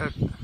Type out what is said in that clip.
at